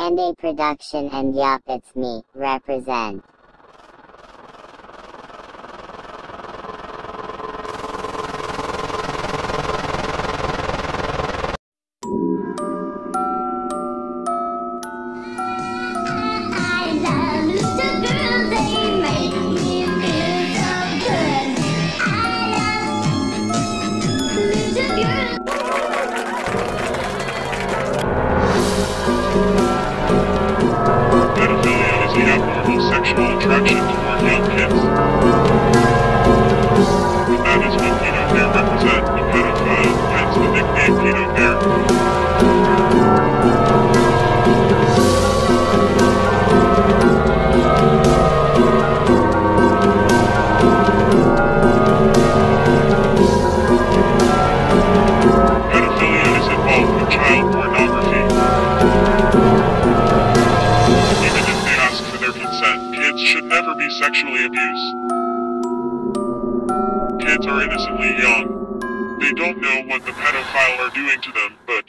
and a production and yup it's me, represent. The abnormal sexual attraction toward young kids. And that is what Pedo Bear represent. The pedophile hence the nickname Pedo Bear. Pedophilia is involved with child pornography. Kids should never be sexually abused. Kids are innocently young. They don't know what the pedophile are doing to them, but